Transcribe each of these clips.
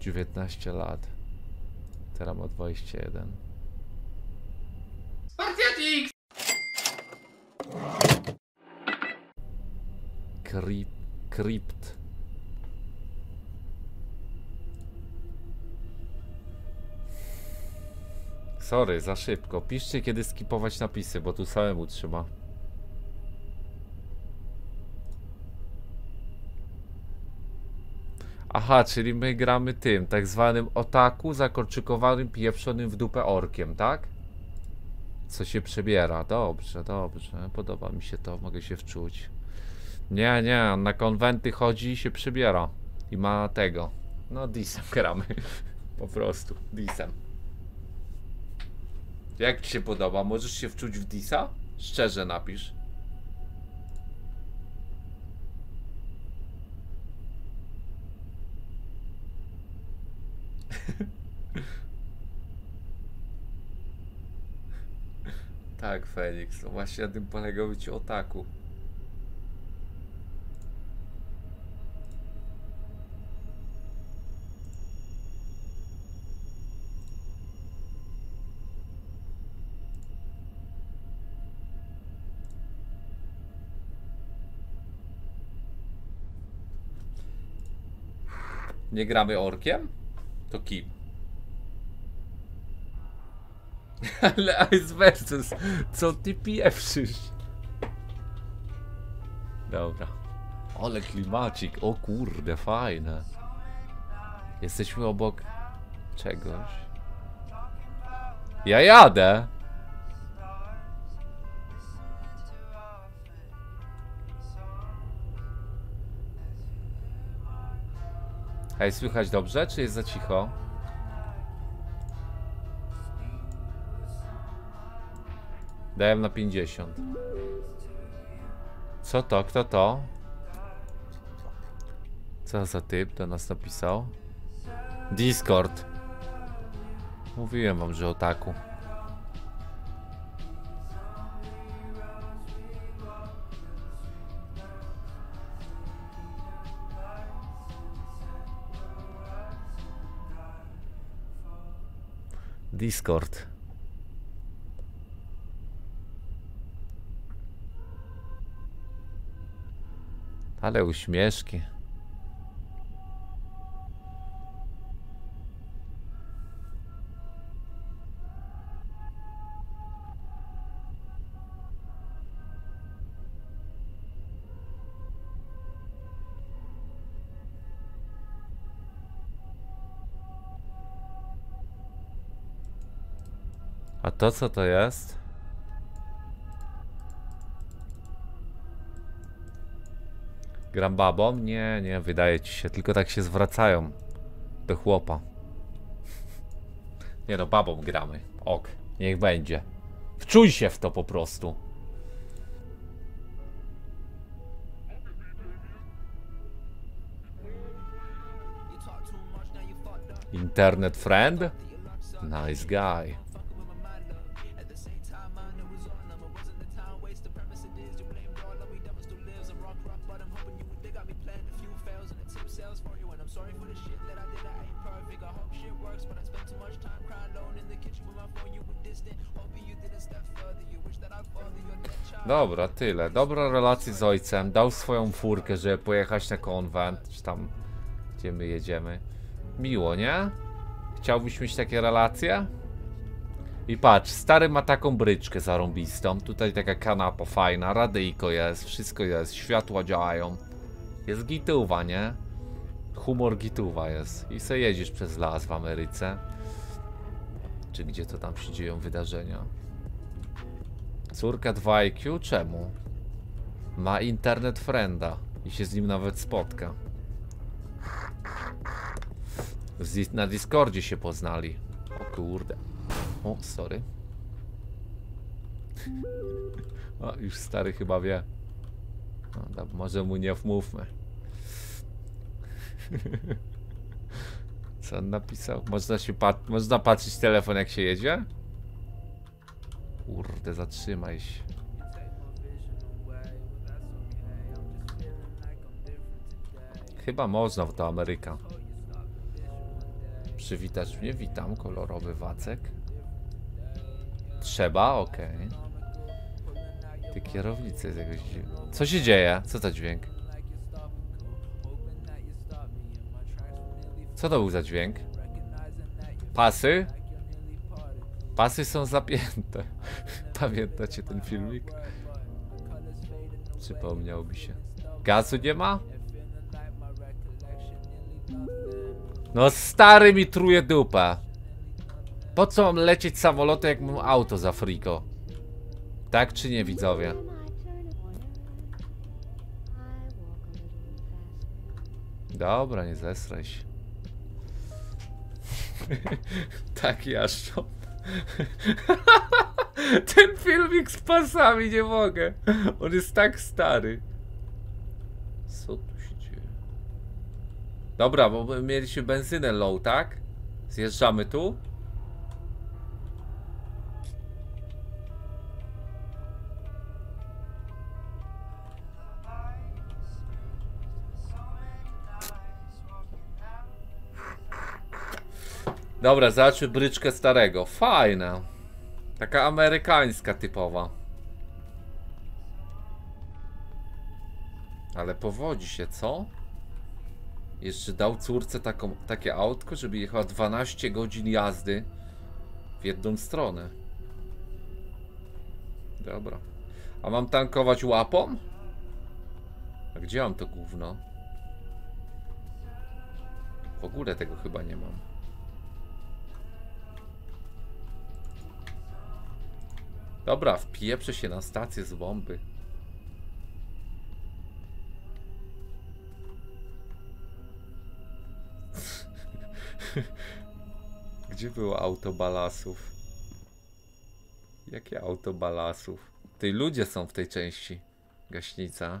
19 lat. Teraz ma 21. Spartiatik! Kryp, krypt. Sorry, za szybko. Piszcie kiedy skipować napisy, bo tu samemu trzyma. Aha, czyli my gramy tym, tak zwanym otaku zakorczykowanym, pieprzonym w dupę orkiem, tak? Co się przebiera. Dobrze, dobrze. Podoba mi się to, mogę się wczuć. Nie, nie, na konwenty chodzi i się przybiera. I ma tego. No, disem gramy. Po prostu, disem. Jak ci się podoba? Możesz się wczuć w disa? Szczerze napisz. tak, Felix. No właśnie na tym polegał być otaku. Nie gramy orkiem? To kim? Ale Ice versus, co ty pieprzysz? Dobra. Ale klimacik, o kurde, fajne. Jesteśmy obok czegoś. Ja jadę. Hej, słychać dobrze, czy jest za cicho? Dałem na 50. Co to? Kto to? Co za typ do nas napisał? Discord. Mówiłem wam, że o taku. Discord. Ale uśmieszki. To co to jest? Gram babą? Nie, nie, wydaje ci się, tylko tak się zwracają do chłopa. Nie no, babą gramy. Ok, niech będzie. Wczuj się w to po prostu. Internet friend? Nice guy. Dobra, tyle. Dobra relacja z ojcem. Dał swoją furkę, żeby pojechać na konwent, czy tam, gdzie my jedziemy. Miło, nie? Chciałbyś mieć takie relacje? I patrz, stary ma taką bryczkę zarąbistą. Tutaj taka kanapa fajna, radyjko jest, wszystko jest, światła działają. Jest gituwa, nie? Humor gituwa jest. I se jedziesz przez las w Ameryce. Czy gdzie to tam się dzieją wydarzenia. Córka 2 IQ? Czemu? Ma internet frienda i się z nim nawet spotka. Z, na Discordzie się poznali. O kurde. O, sorry. O, już stary chyba wie. No, może mu nie wmówmy. Co on napisał? Można się pat można patrzeć telefon jak się jedzie? Kurde, zatrzymaj się. Chyba można, bo to Ameryka. Przywitać mnie? Witam, kolorowy wacek. Trzeba? Okej. Ty kierownicy jest jakoś dziwne. Co się dzieje? Co to dźwięk? Co to był za dźwięk? Pasy? Pasy są zapięte. Pamiętacie ten filmik? Przypomniał mi się. Gazu nie ma? No stary mi truje dupę. Po co mam lecieć samolotem jak mam auto za friko? Tak czy nie widzowie? Dobra, nie zesraj się. tak jaszczą. Ten filmik z pasami nie mogę. On jest tak stary. Co tu się dzieje? Dobra, bo my mieliśmy benzynę low, tak? Zjeżdżamy tu? Dobra, zobaczmy bryczkę starego. Fajna. Taka amerykańska typowa. Ale powodzi się, co? Jeszcze dał córce taką, takie autko, żeby jechała 12 godzin jazdy w jedną stronę. Dobra. A mam tankować łapą? A gdzie mam to gówno? W ogóle tego chyba nie mam. Dobra, wpieprzę się na stację z bomby. Gdzie było auto balasów? Jakie auto balasów? Ludzie są w tej części. Gaśnica.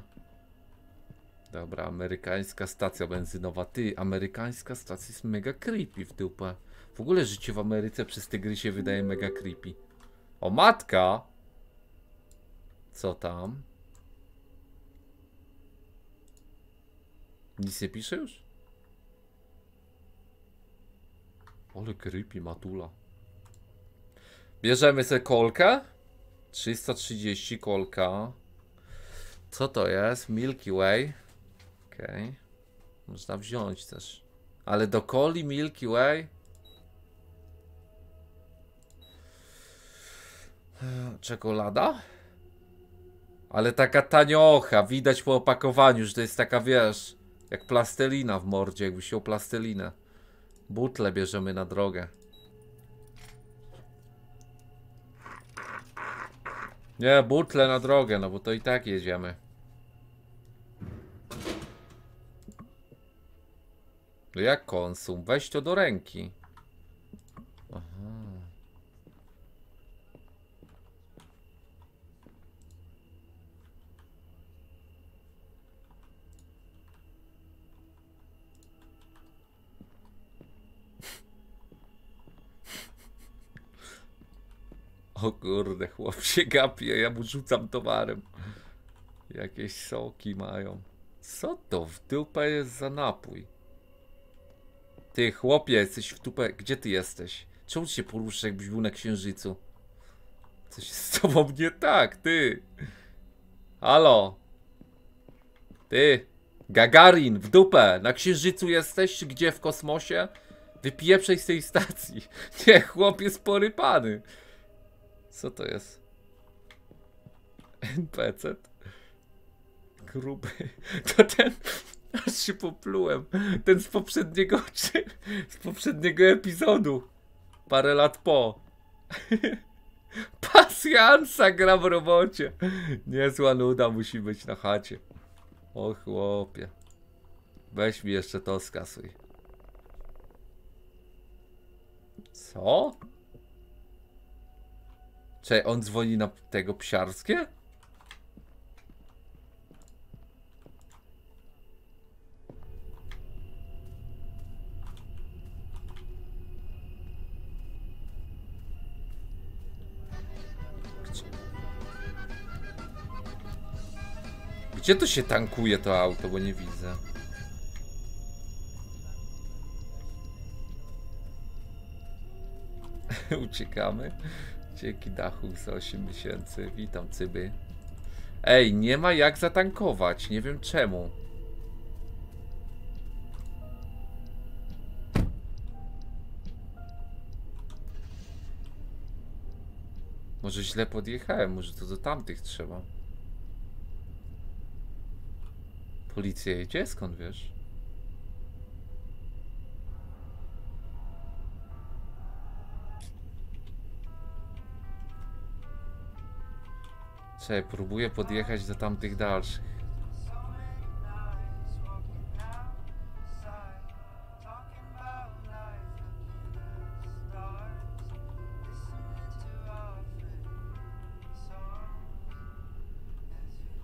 Dobra, amerykańska stacja benzynowa. Ty, amerykańska stacja jest mega creepy w dupę. W ogóle życie w Ameryce przez te gry się wydaje mega creepy. O matka! Co tam? Nic nie pisze już? Ale creepy matula. Bierzemy sobie kolkę. 330 kolka. Co to jest? Milky Way. Okej. Okay. Można wziąć też. Ale do coli Milky Way? Czekolada? Ale taka taniocha, widać po opakowaniu, że to jest taka, wiesz, jak plastelina w mordzie, jakby się o plastelinę. Butle bierzemy na drogę. Nie, butle na drogę, no bo to i tak jedziemy. No jak konsum? Weź to do ręki. O kurde, chłop się gapi, a ja mu rzucam towarem. Jakieś soki mają. Co to w dupę jest za napój? Ty chłopie, jesteś w dupę. Gdzie ty jesteś? Czemu się poruszasz jakbyś był na księżycu? Coś jest z tobą nie tak, ty. Halo. Ty. Gagarin, w dupę. Na księżycu jesteś, czy gdzie w kosmosie? Wypieprzej z tej stacji. Nie, chłop jest porypany. Co to jest? NPC? Gruby. To ten. Aż się poplułem. Ten z poprzedniego. Z poprzedniego epizodu. Parę lat po. Pasjansa gra w robocie. Niezła nuda musi być na chacie. O chłopie. Weź mi jeszcze to skasuj. Co? Czy on dzwoni na tego psiarskie? Gdzie? To się tankuje to auto, bo nie widzę. Uciekamy. Dzięki dachu za 8 miesięcy. Witam, cyby. Ej, nie ma jak zatankować. Nie wiem czemu. Może źle podjechałem, może to do tamtych trzeba. Policja jedzie? Skąd wiesz? Próbuję podjechać do tamtych dalszych.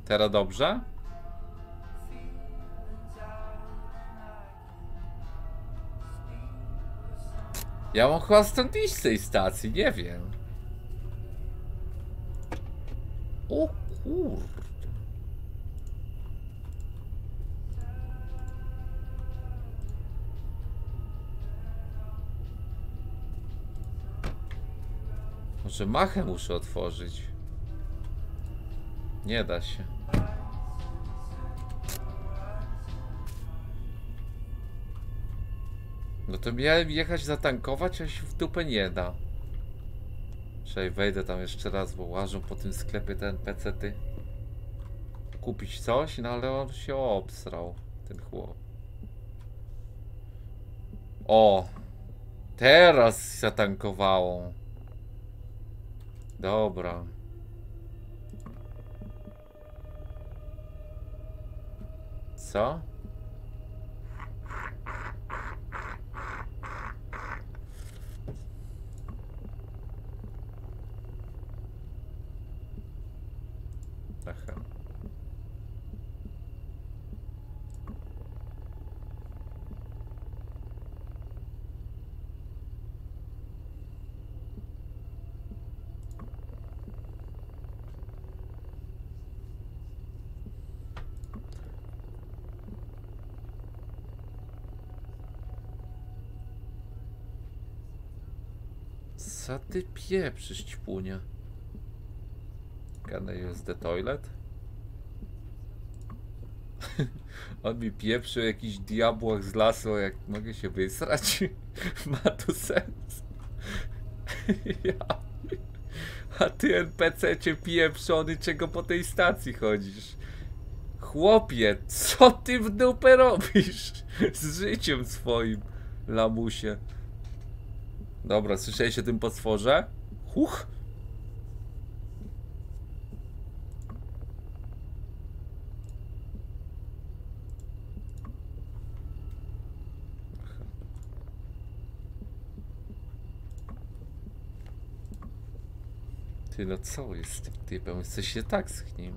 Teraz dobrze? Ja mam chyba stąd iść z tej stacji, nie wiem. O kurde. Może machę muszę otworzyć. Nie da się. No to miałem jechać zatankować, a się w dupę nie da. Czekaj, wejdę tam jeszcze raz, bo łażą po tym sklepie te NPC-ty. Kupić coś, no ale on się obsrał, ten chłop. O! Teraz zatankowało. Dobra. Co? Aha. Co ty pieprzysz, ćpunia? Can I use the toilet? On mi pieprzył o jakichś diabłach z lasu, jak mogę się wysrać? Ma to sens. A ty NPC cię pieprzony, czego po tej stacji chodzisz? Chłopie, co ty w dupę robisz z życiem swoim, lamusie? Dobra, słyszałeś o tym potworze? Huch! Ty no co jest z tym typem? Chce się tak z nim.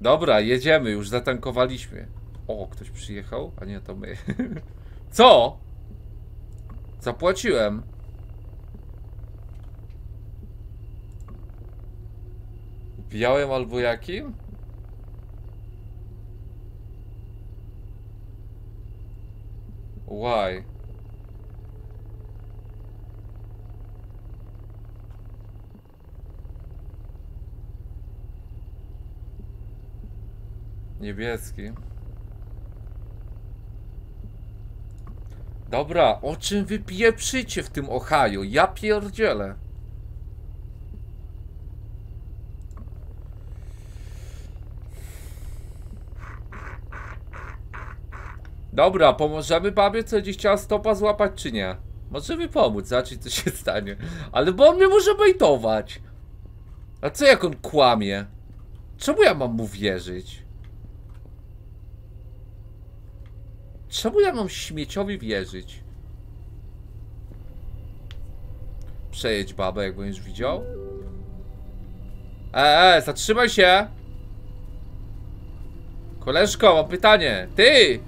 Dobra, jedziemy, już zatankowaliśmy. O, ktoś przyjechał? A nie, to my. Co? Zapłaciłem. Białym albo jakim? Why? Niebieski. Dobra, o czym wy pieprzycie w tym Ohio? Ja pierdzielę. Dobra, pomożemy babie, co gdzieś chciała stopa złapać, czy nie? Możemy pomóc, zobaczyć co się stanie. Ale bo on mnie może bejtować. A co jak on kłamie? Czemu ja mam mu wierzyć? Czemu ja mam śmieciowi wierzyć? Przejedź babę, jak będziesz widział. Eee, zatrzymaj się! Koleżko, mam pytanie. Ty!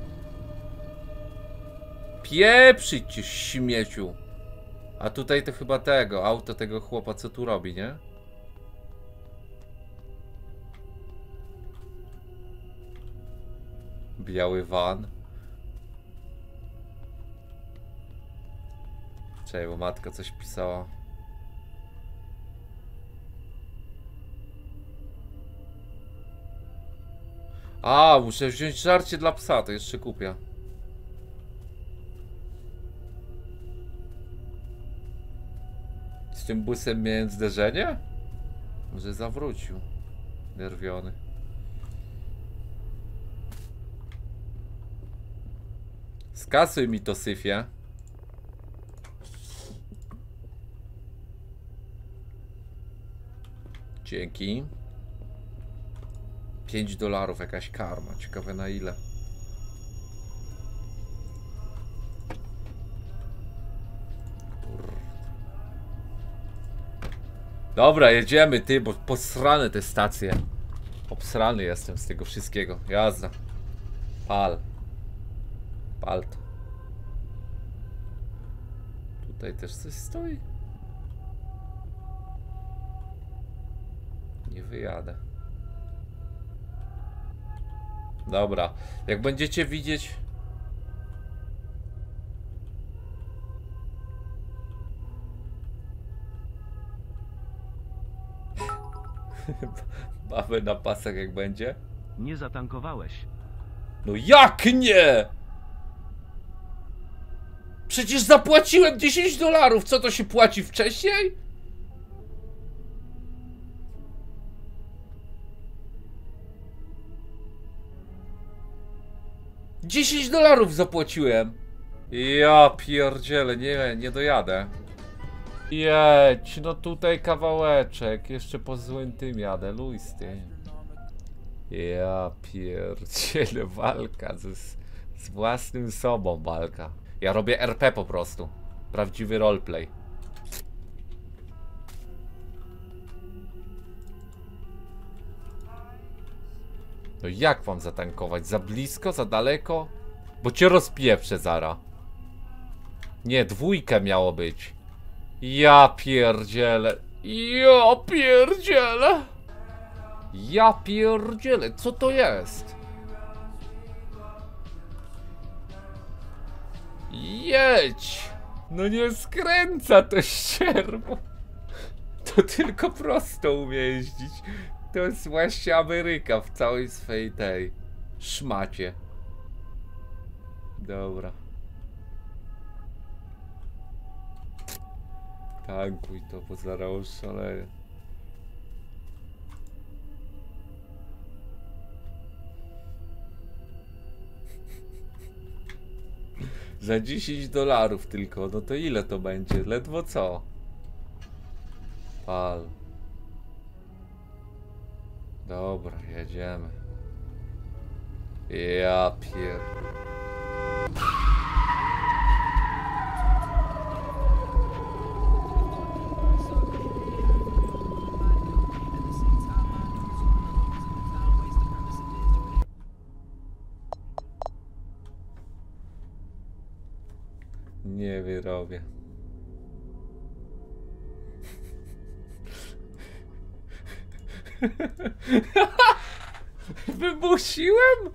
Pieprzyć cię, śmieciu. A tutaj to chyba tego, auto tego chłopa, co tu robi, nie? Biały van. Czekaj, bo matka coś pisała. A, muszę wziąć żarcie dla psa, to jeszcze kupię. Z tym busem miałem zderzenie? Może zawrócił. Nerwiony. Skasuj mi to syfie. Dzięki. 5 dolarów jakaś karma. Ciekawe na ile. Dobra, jedziemy ty, bo posrane te stacje. Obsrany jestem z tego wszystkiego. Jazda. Pal. Pal to. Tutaj też coś stoi. Nie wyjadę. Dobra. Jak będziecie widzieć. Babę na pasach jak będzie. Nie zatankowałeś. No jak nie? Przecież zapłaciłem 10 dolarów. Co to się płaci wcześniej? Dziesięć dolarów zapłaciłem. Ja pierdzielę, nie, nie dojadę. Jedź, no tutaj kawałeczek. Jeszcze po złym tym jadę, luj z tym. Ja pierdzielę, walka z, z własnym sobą walka. Ja robię RP po prostu. Prawdziwy roleplay. No jak mam zatankować? Za blisko? Za daleko? Bo cię rozpieprzę zara. Nie, dwójkę miało być. Ja pierdzielę. Ja pierdzielę. Ja pierdzielę, co to jest? Jedź! No nie skręca to ścierwo. To tylko prosto umie jeździć. To jest właśnie Ameryka w całej swej tej szmacie. Dobra. Tankuj to, bo zaraz oszaleję. Za 10 dolarów tylko, no to ile to będzie? Ledwo co? Pal. Dobra, jedziemy. Ja pier... Nie wyrobię. Wymusiłem?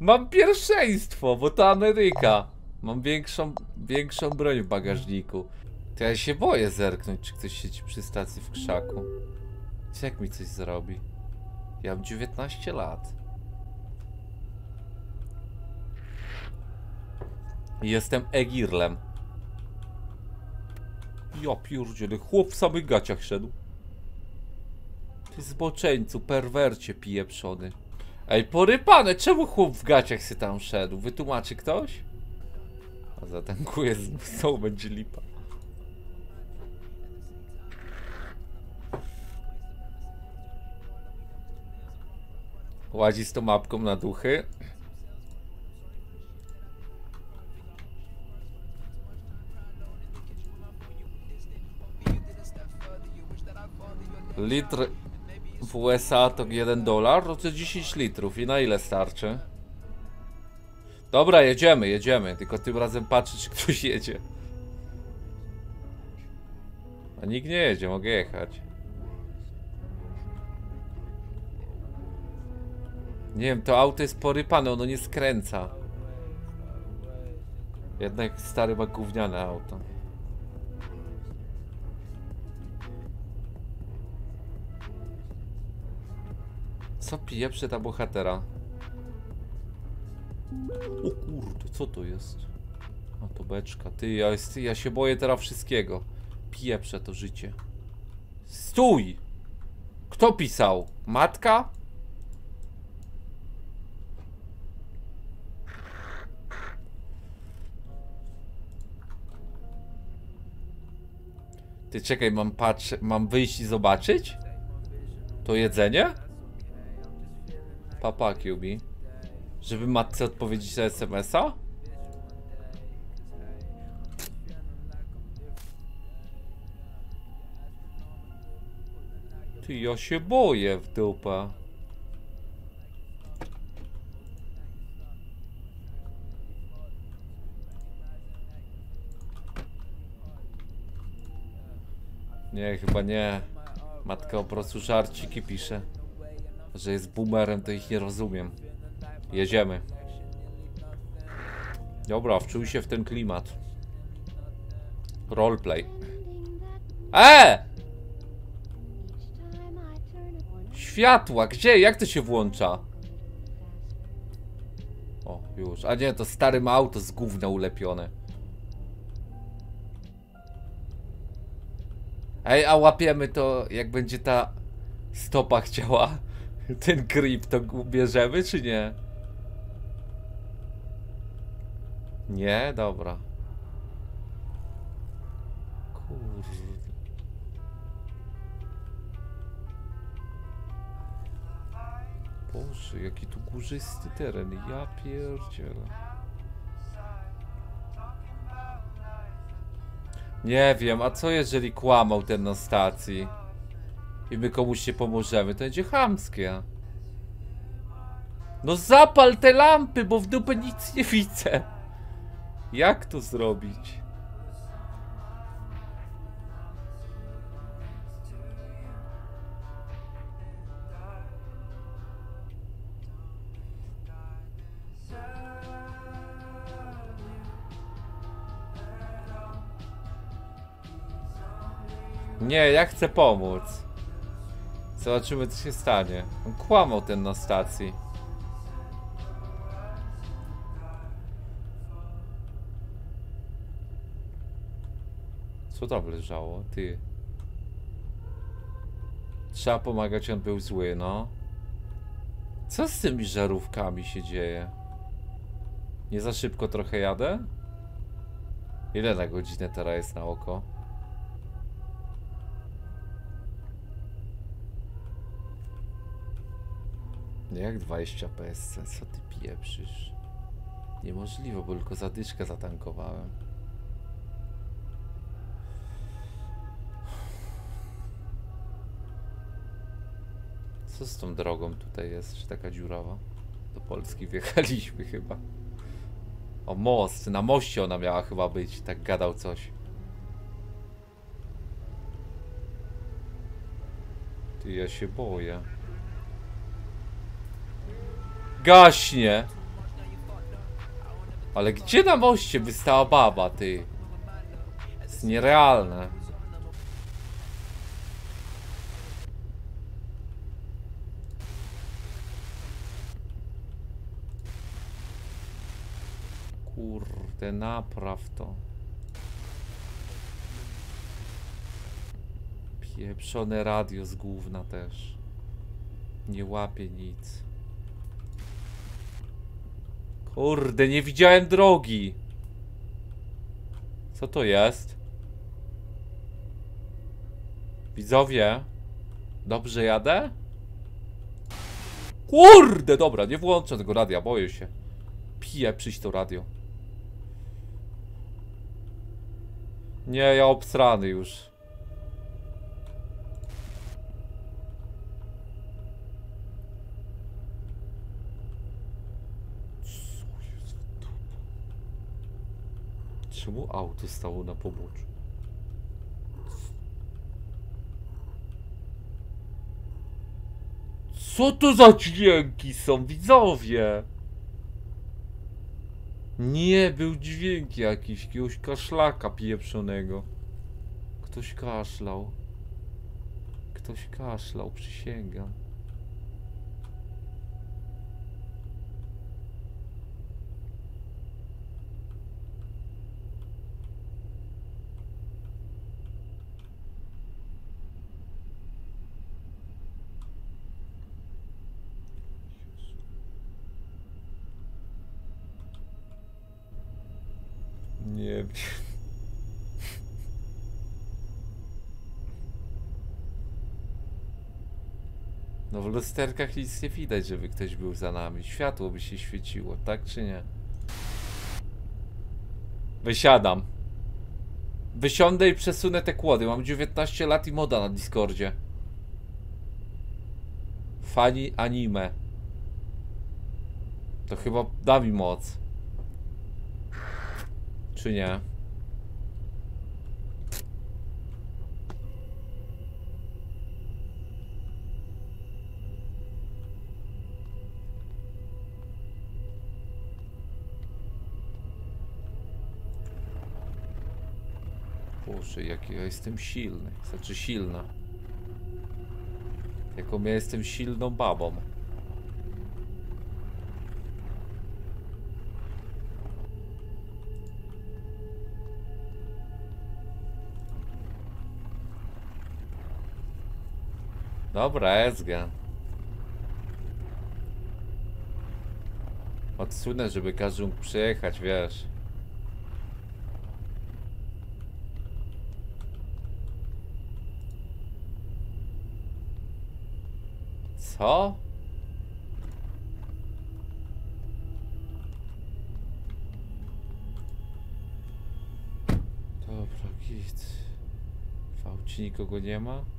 Mam pierwszeństwo, bo to Ameryka. Mam większą, większą broń w bagażniku. To ja się boję zerknąć, czy ktoś siedzi przy stacji w krzaku. Co jak mi coś zrobi? Ja mam 19 lat. Jestem Egirlem. Ja pierdzielę, chłop w samych gaciach szedł. Zboczeńcu, perwercie pijeprzony. Ej, porypane, czemu chłop w gaciach się tam szedł? Wytłumaczy ktoś? A zatankuje, znowu będzie lipa. Ładzi z tą mapką na duchy. Litr w USA to 1 dolar, no to 10 litrów. I na ile starczy? Dobra, jedziemy, jedziemy. Tylko tym razem patrzę, czy ktoś jedzie. A nikt nie jedzie, mogę jechać. Nie wiem, to auto jest porypane, ono nie skręca. Jednak stary ma gówniane auto. Co pieprze ta bohatera? O kurde, co to jest? A to beczka. Ty, ja, jest, ja się boję teraz wszystkiego. Pieprze to życie. Stój! Kto pisał? Matka? Ty czekaj, mam patrz, mam wyjść i zobaczyć? To jedzenie? Papa QB. Żeby matce odpowiedzieć na SMS-a? Ty, ja się boję w dupę. Nie, chyba nie. Matka po prostu żarciki pisze. Że jest boomerem, to ich nie rozumiem. Jedziemy. Dobra, wczuj się w ten klimat. Roleplay. E! Światła, gdzie? Jak to się włącza? O, już. A nie, to stary ma auto z gówna ulepione. Ej, a łapiemy to, jak będzie ta stopa chciała ten creep, to bierzemy, czy nie? Nie? Dobra. Kurde. Boże, jaki tu górzysty teren, ja pierdzielę. Nie wiem, a co jeżeli kłamał ten na stacji? I my komuś się pomożemy, to będzie chamskie. No zapal te lampy, bo w dupę nic nie widzę. Jak to zrobić? Nie, ja chcę pomóc. Zobaczymy co się stanie. On kłamał ten na stacji. Co tam leżało? Ty. Trzeba pomagać, on był zły, no. Co z tymi żarówkami się dzieje? Nie za szybko trochę jadę? Ile na godzinę teraz jest na oko? Nie jak 20 PSC, co ty pieprzysz? Niemożliwe, bo tylko zadyszkę zatankowałem. Co z tą drogą tutaj jest, że taka dziurawa? Do Polski wjechaliśmy chyba. O, most, na moście ona miała chyba być, tak gadał coś. Ty, ja się boję. Gaśnie! Ale gdzie na moście by stała baba, ty? jest nierealne. Kurde, napraw to. Pieprzone radio z gówna też. Nie łapie nic. Kurde, nie widziałem drogi. Co to jest? Widzowie? Dobrze jadę? Kurde, dobra, nie włączę tego radia, boję się. Piję przyjść to radio. Nie, ja obstrany już. Co jest w dupę? Czemu auto stało na poboczu? Co to za dźwięki są, widzowie? Nie, był dźwięk jakiś, jakiegoś kaszlaka pieprzonego. Ktoś kaszlał. Ktoś kaszlał, przysięgam. No w lusterkach nic nie widać, żeby ktoś był za nami. Światło by się świeciło, tak czy nie? Wysiadam. Wysiądę i przesunę te kłody. Mam 19 lat i moda na Discordzie. Fani anime. To chyba da mi moc. Czy nie? Boże, jaki ja jestem silny. Znaczy silna. Jaką ja jestem silną babą. Dobra, Ezga. Odsunę, żeby każdy mógł przyjechać, wiesz. Co? Dobra, git. W nikogo nie ma?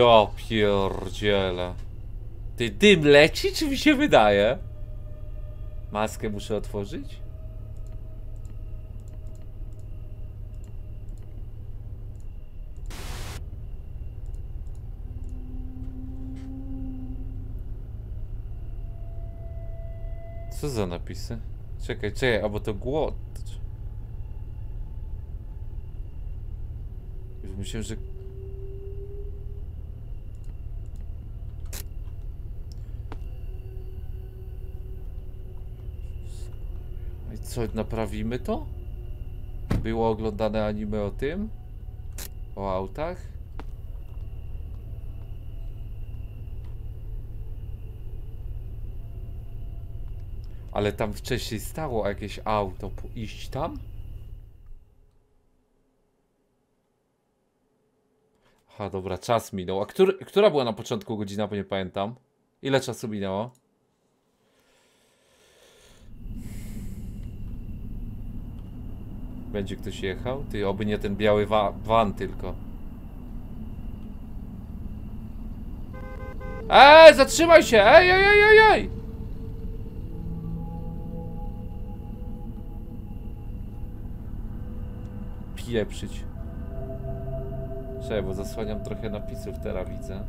Ja pierdziele. Ty dym leci, czy mi się wydaje? Maskę muszę otworzyć? Co za napisy? Czekaj, czekaj, albo to głos. Już myślałem, że co, naprawimy to? Było oglądane anime o tym? O autach? Ale tam wcześniej stało jakieś auto. Iść tam? Aha, dobra, czas minął. A który, która była na początku godzina, bo nie pamiętam. Ile czasu minęło? Będzie ktoś jechał? Ty, oby nie ten biały wa van tylko. Ej, zatrzymaj się! Ej, ej, ej, ej, ej! Pieprzyć. Czekaj, bo zasłaniam trochę napisów teraz widzę.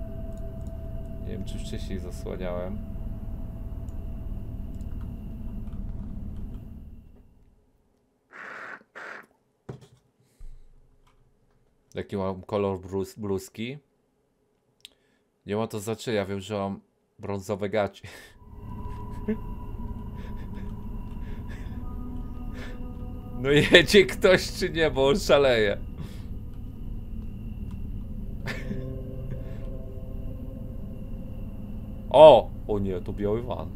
Nie wiem, czy wcześniej zasłaniałem. Jaki mam kolor bluz, bluzki? Nie ma to znaczenia, ja wiem, że mam brązowe gacie. No jedzie ktoś czy nie, bo on szaleje. O! O nie, to biały van.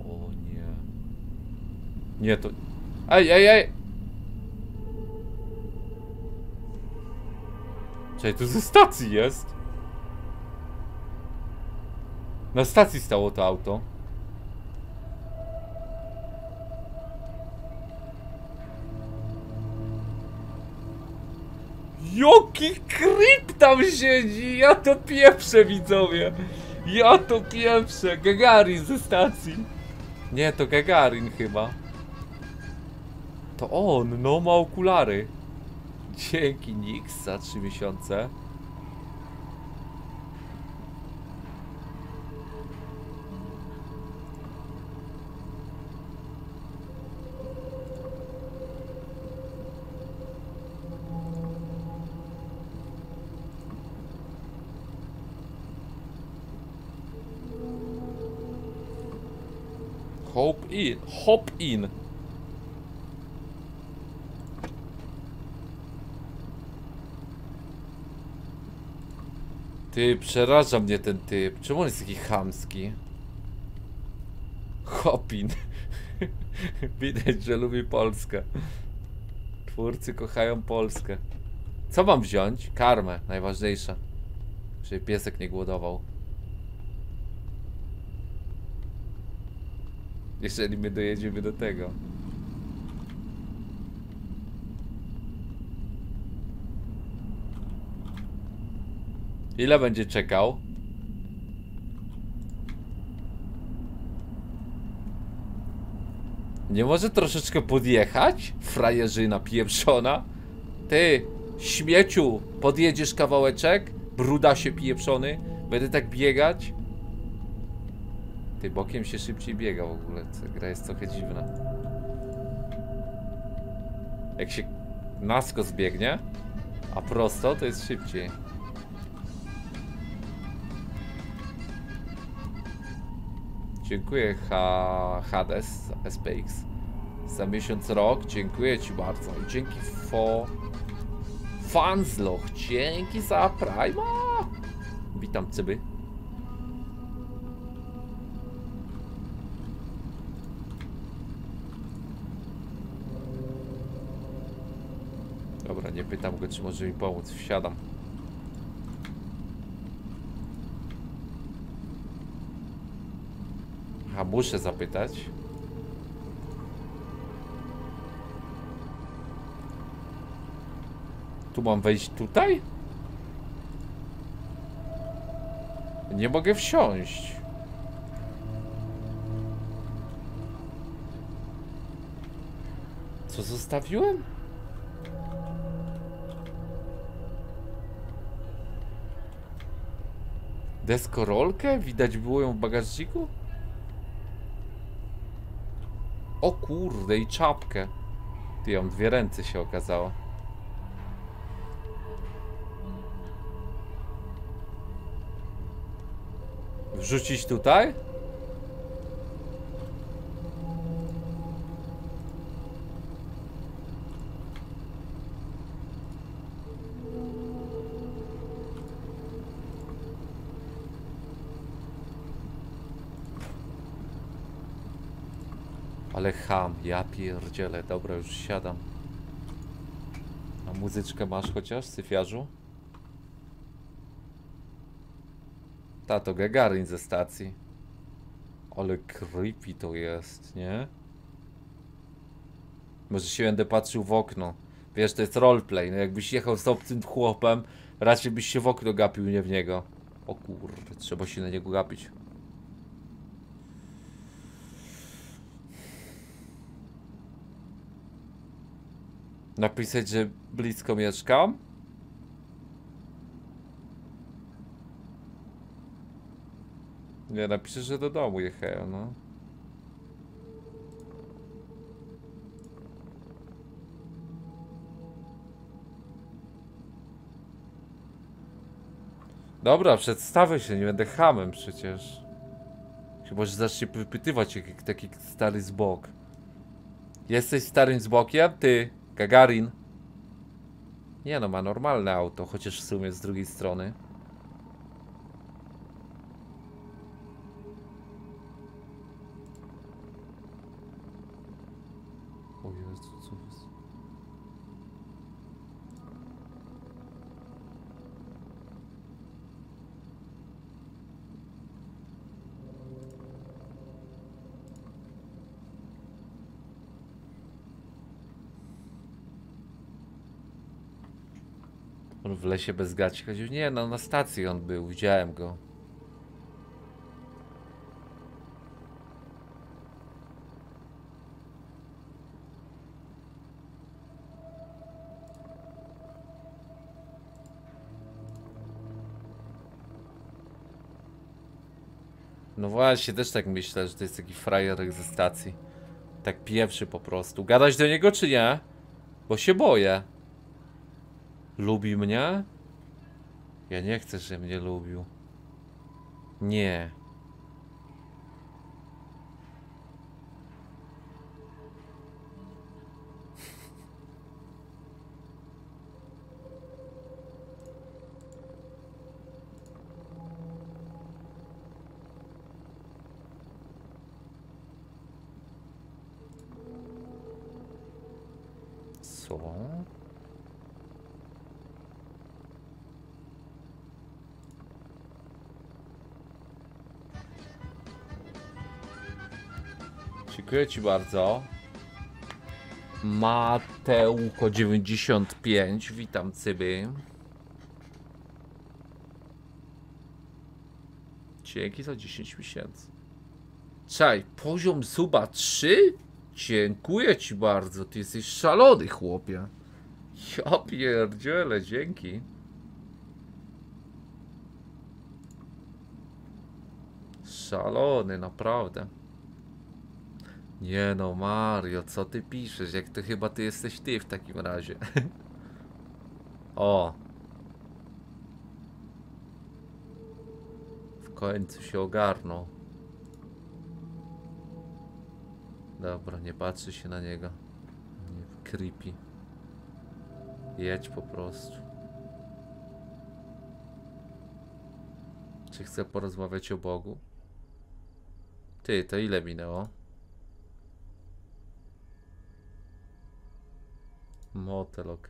O nie. Nie, to... Ej, ej, ej! Czekaj, to ze stacji jest. Na stacji stało to auto. Jaki creep tam siedzi! Ja to pieprzę, widzowie! Ja to pieprzę! Gagarin ze stacji. Nie, to Gagarin chyba. To on, no ma okulary. Dzięki Nix za 3 miesiące. Hope in. Hop in. Ty, przeraża mnie ten typ. Czemu on jest taki chamski? Hopin. Widać, że lubi Polskę. Twórcy kochają Polskę. Co mam wziąć? Karmę, najważniejsza. Żeby piesek nie głodował. Jeżeli my dojedziemy do tego. Ile będzie czekał? Nie może troszeczkę podjechać? Frajerzyna pieprzona? Ty, śmieciu, podjedziesz kawałeczek? Bruda się pieprzony? Będę tak biegać? Ty, bokiem się szybciej biega w ogóle. Ta gra jest trochę dziwna. Jak się nasko zbiegnie, a prosto, to jest szybciej. Dziękuję ha Hades SPX za miesiąc rok. Dziękuję Ci bardzo. Dzięki for Fansloch. Dzięki za Prima. Witam Cyby. Dobra, nie pytam go, czy może mi pomóc. Wsiadam. A muszę zapytać. Tu mam wejść tutaj? Nie mogę wsiąść. Co zostawiłem? Deskorolkę? Widać było ją w bagażniku? O kurde, i czapkę. Ty ją dwie ręce się okazało. Wrzucić tutaj? Ale ham, ja pierdzielę. Dobra, już siadam. A muzyczkę masz chociaż, syfiarzu? Tato Gagarin ze stacji. Ale creepy to jest, nie? Może się będę patrzył w okno. Wiesz, to jest roleplay. No jakbyś jechał z obcym chłopem, raczej byś się w okno gapił, nie w niego. O kurde, trzeba się na niego gapić. Napisać, że blisko mieszkam? Nie, napiszę, że do domu jechałem, no. Dobra, przedstawię się, nie będę hamem przecież. Chyba, że zacznie wypytywać jak, taki stary zbok. Jesteś starym zbokiem? Ty, Gagarin. Nie no, ma normalne auto, chociaż w sumie z drugiej strony. O Jezu, co jest? On w lesie bez gaci chodził? Nie, no na stacji on był, widziałem go. No właśnie, też tak myślę, że to jest taki frajerek ze stacji. Tak pieprzy po prostu. Gadać do niego czy nie? Bo się boję. Lubi mnie? Ja nie chcę, żeby mnie lubił. Nie. Dziękuję Ci bardzo. Mateuko95, witam Cyby. Dzięki za 10 miesięcy. Czaj, poziom suba 3? Dziękuję ci bardzo, ty jesteś szalony chłopie. Ja pierdziele, dzięki. Szalony, naprawdę. Nie no, Mario, co ty piszesz? Jak to chyba ty jesteś ty w takim razie. o. W końcu się ogarnął. Dobra, nie patrzy się na niego. Nie, creepy. Jedź po prostu. Czy chcę porozmawiać o Bogu? Ty, to ile minęło? Motel, ok.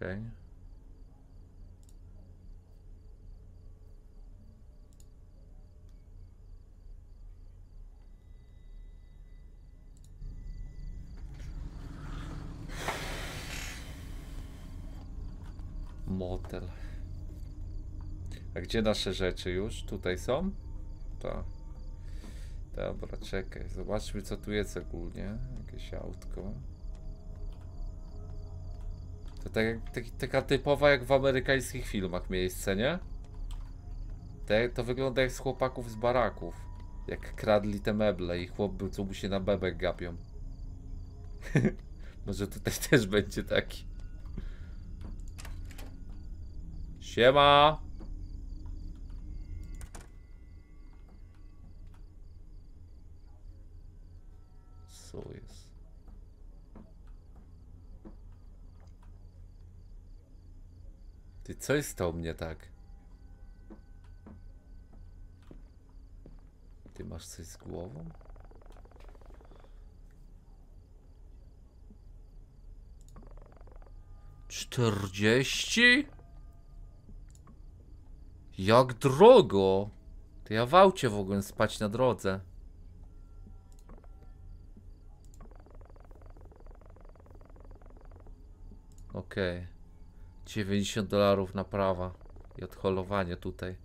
Motel. A gdzie nasze rzeczy już? Tutaj są? Tak. Dobra, czekaj. Zobaczmy co tu jest ogólnie. Jakieś autko. To tak, tak, taka typowa jak w amerykańskich filmach miejsce, nie? To wygląda jak z chłopaków z baraków. Jak kradli te meble i chłop był, co mu się na bebek gapią. Może tutaj też będzie taki. Siema! Co jest? Ty, co jest to mnie tak? Ty masz coś z głową? Czterdzieści? Jak drogo! To ja w aucie mogłem spać na drodze. Okej. 90 dolarów naprawa i odholowanie tutaj.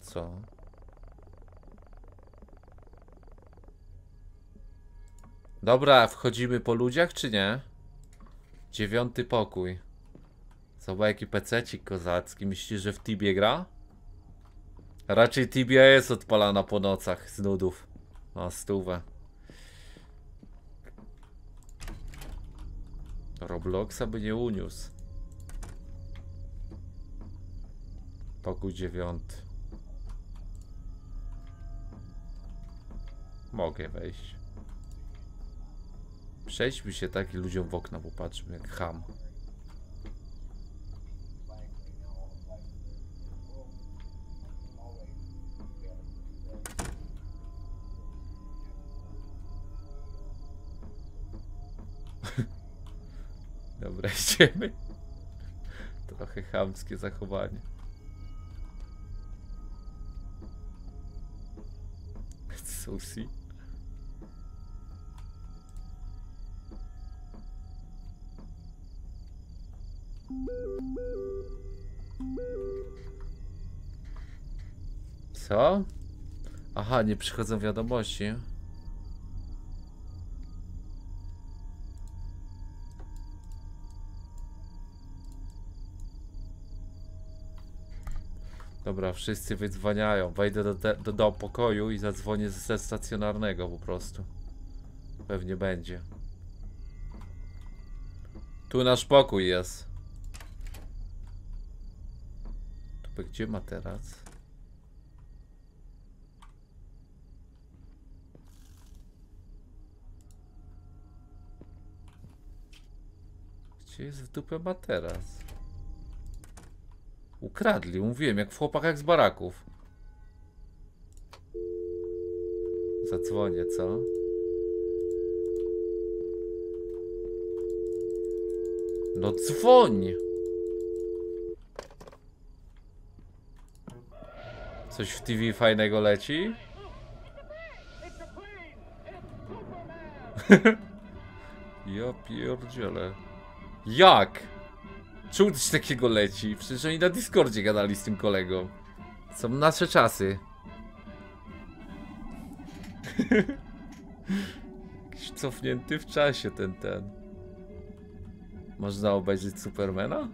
Co? Dobra, wchodzimy po ludziach czy nie? Dziewiąty pokój. Zobacz jaki pececik kozacki. Myślisz, że w Tibie gra? Raczej Tibia jest odpalana po nocach z nudów. O, stówę. Robloxa by nie uniósł. Pokój dziewiąty. Mogę wejść. Przejdźmy się tak i ludziom w okna popatrzmy jak ham. Dobra, idziemy. Trochę chamskie zachowanie. Susi. Co? Aha, nie przychodzą wiadomości. Dobra, wszyscy wydzwaniają. Wejdę do, do, do pokoju i zadzwonię ze stacjonarnego po prostu. Pewnie będzie. Tu nasz pokój jest. Tu gdzie ma teraz? Gdzie jest w dupę materac? Ukradli, mówiłem, jak w chłopakach z baraków. Zadzwonię, co? No dzwoń! Coś w TV fajnego leci? ja pierdzielę. Jak? Czemu coś takiego leci? Przecież oni na Discordzie gadali z tym kolegą. Są nasze czasy. Jakiś cofnięty w czasie ten, ten. Można obejrzeć Supermana?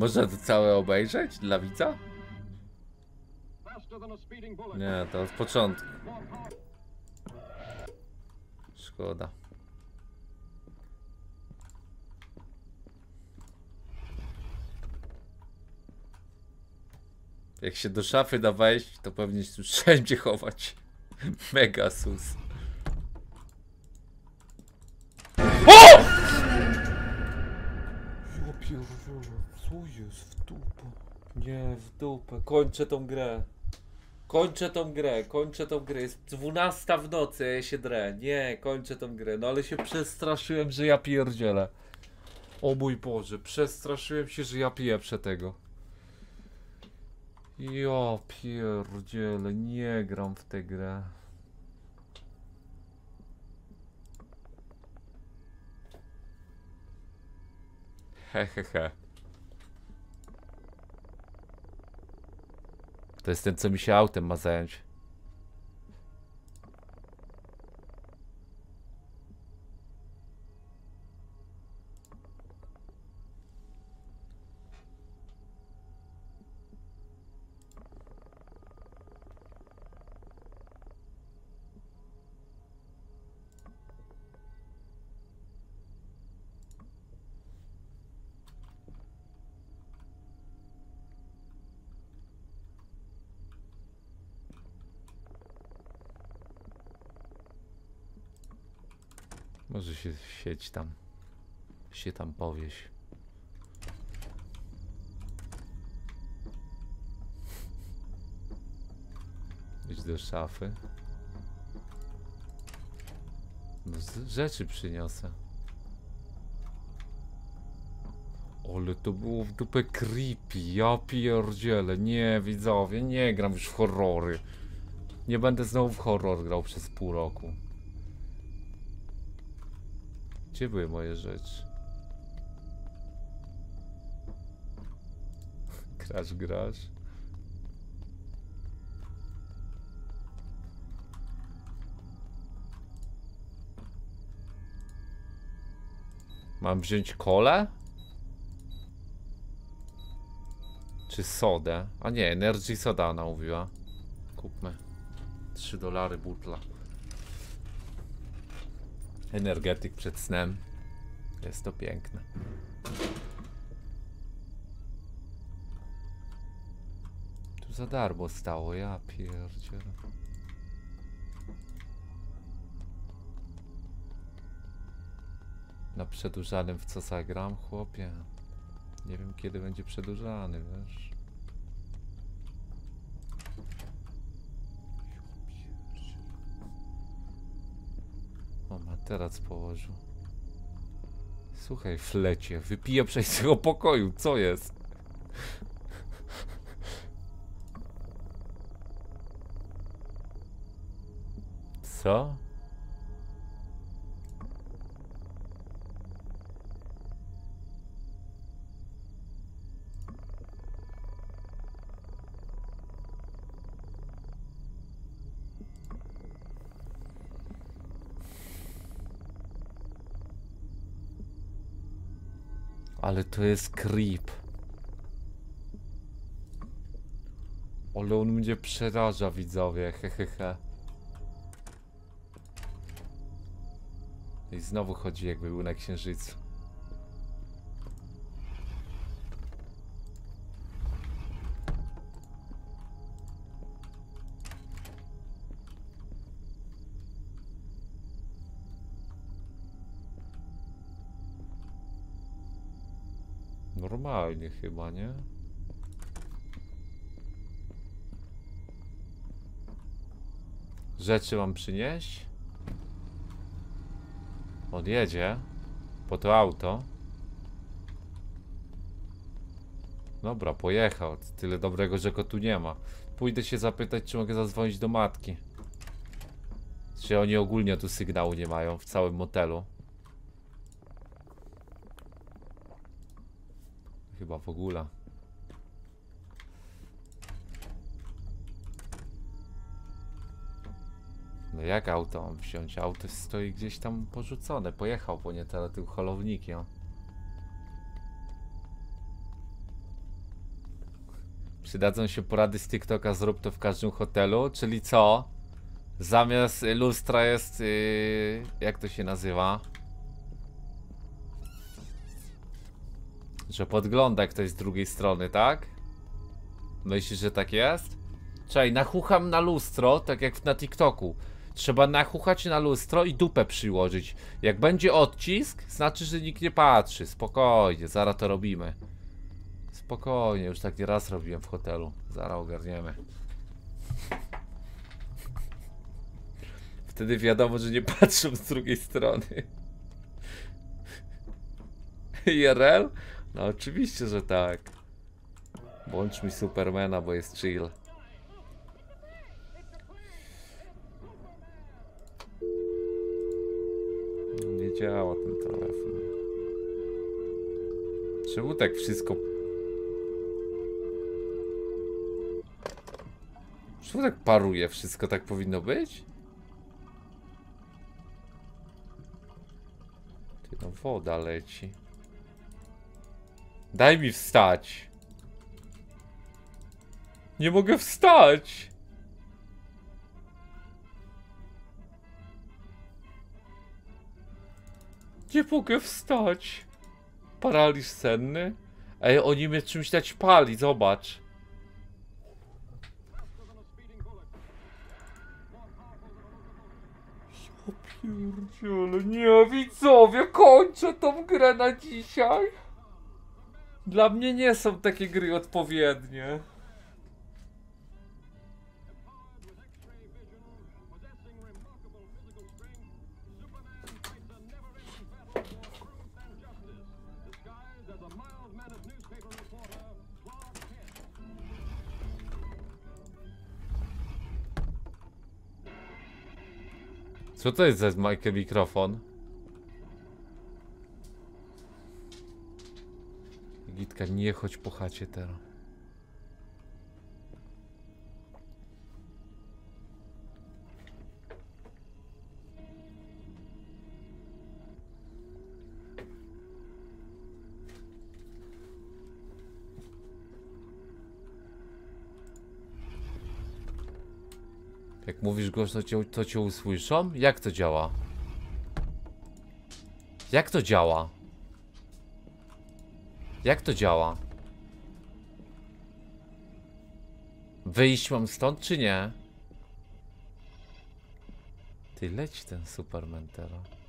Można to całe obejrzeć dla widza? Nie, to od początku. Szkoda. Jak się do szafy da wejść, to pewnie tu wszędzie chować. Megasus. O! Jest w dupę? Nie, w dupę. Kończę tą grę. Kończę tą grę, kończę tą grę. Jest 12 w nocy, ja się drę. Nie, kończę tą grę. No ale się przestraszyłem, że ja pierdzielę. O mój Boże, przestraszyłem się, że ja pieprzę tego. Ja pierdzielę, nie gram w tę grę. He he he. To jest ten, co mi się autem ma zająć. Może sieć tam. Się tam powieś. Idź do szafy. No, rzeczy przyniosę. Ale to było w dupę creepy, ja pierdzielę, nie widzowie, nie gram już w horrory. Nie będę znowu w horror grał przez pół roku. Gdzie były moje rzeczy? Grasz, grasz. Mam wziąć kolę? Czy sodę? A nie, Energy Soda ona mówiła. Kupmy. 3 dolary butla. Energetyk przed snem. Jest to piękne. Tu za darmo stało, ja pierdzielę. Na przedłużanym w co zagram, chłopie. Nie wiem kiedy będzie przedłużany, wiesz. Ja pierdzielę. O, materac położył. Słuchaj, flecie, z tego pokoju, co jest? Co? Ale to jest creep. Ale on mnie przeraża, widzowie, hehehe. I znowu chodzi jakby był na księżycu. Chyba, nie? Rzeczy mam przynieść? Odjedzie po to auto. Dobra, pojechał. Tyle dobrego, że go tu nie ma. Pójdę się zapytać, czy mogę zadzwonić do matki. Czy oni ogólnie tu sygnału nie mają w całym motelu. Chyba w ogóle. No jak auto wziąć? Auto stoi gdzieś tam porzucone. Pojechał po nie teraz tym holownikiem. Przydadzą się porady z TikToka, zrób to w każdym hotelu, czyli co? Zamiast lustra jest, yy, jak to się nazywa? Że podgląda ktoś z drugiej strony, tak? Myślisz, że tak jest? Czekaj, nachucham na lustro, tak jak na TikToku. Trzeba nachuchać na lustro i dupę przyłożyć. Jak będzie odcisk, znaczy, że nikt nie patrzy. Spokojnie, zaraz to robimy. Spokojnie, już tak nie raz robiłem w hotelu. Zaraz ogarniemy. Wtedy wiadomo, że nie patrzą z drugiej strony. IRL? No oczywiście, że tak. Włącz mi Supermana, bo jest chill. Nie działa ten telefon. Czemu tak wszystko... Czemu tak paruje wszystko? Tak powinno być? Ty no woda leci. Daj mi wstać. Nie mogę wstać. Nie mogę wstać. Paraliż senny? Ej, oni mnie czymś dać pali, zobacz. Ja pierdziele, nie widzowie, kończę tą grę na dzisiaj. Dla mnie nie są takie gry odpowiednie. Co to jest za mikrofon? Gitka, nie chodź po chacie teraz. Jak mówisz głośno, cię, to cię usłyszą? Jak to działa? Jak to działa? Jak to działa? Wyjść mam stąd, czy nie? Ty leć ten Superman teraz.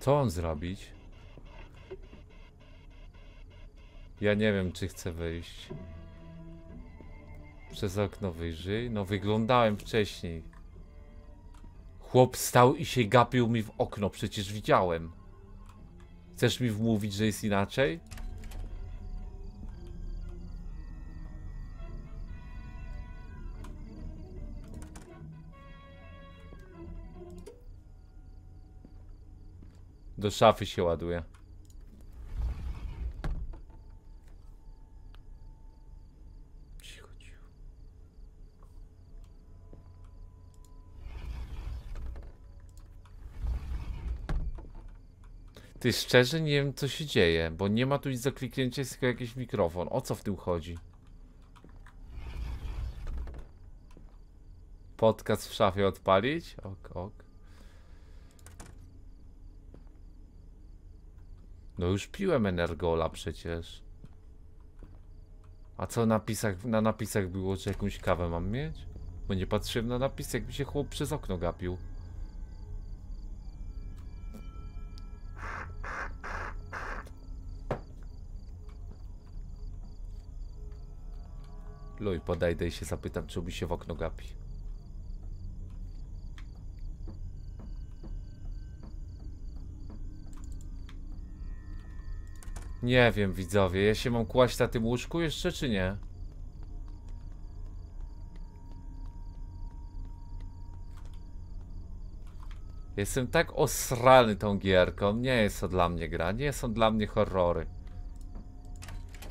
Co on zrobić? Ja nie wiem, czy chcę wyjść. Przez okno wyjrzyj. No, wyglądałem wcześniej. Chłop stał i się gapił mi w okno, przecież widziałem. Chcesz mi wmówić, że jest inaczej? Do szafy się ładuje. Ty szczerze nie wiem co się dzieje, bo nie ma tu nic do kliknięcia, jest tylko jakiś mikrofon. O co w tym chodzi? Podcast w szafie odpalić? Ok, ok. No już piłem Energola przecież. A co napisach, na napisach było, że jakąś kawę mam mieć? Bo nie patrzyłem na napis, jakby się chłop przez okno gapił. Luj, podejdę i się zapytam, czy mi się w okno gapi. Nie wiem, widzowie, ja się mam kłaść na tym łóżku jeszcze, czy nie? Jestem tak osrany tą gierką. Nie jest to dla mnie gra, nie są dla mnie horrory.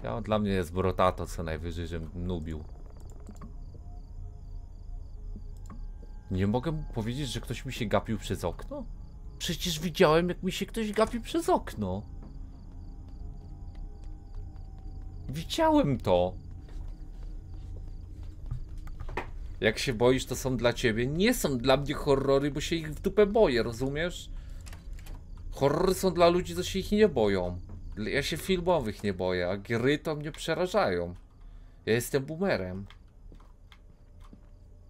Ja, dla mnie jest brotato co najwyżej, żebym nubił. Nie mogę powiedzieć, że ktoś mi się gapił przez okno? Przecież widziałem, jak mi się ktoś gapił przez okno. Widziałem to. Jak się boisz, to są dla ciebie. Nie są dla mnie horrory, bo się ich w dupę boję, rozumiesz? Horrory są dla ludzi, co się ich nie boją. Ja się filmowych nie boję, a gry to mnie przerażają. Ja jestem boomerem.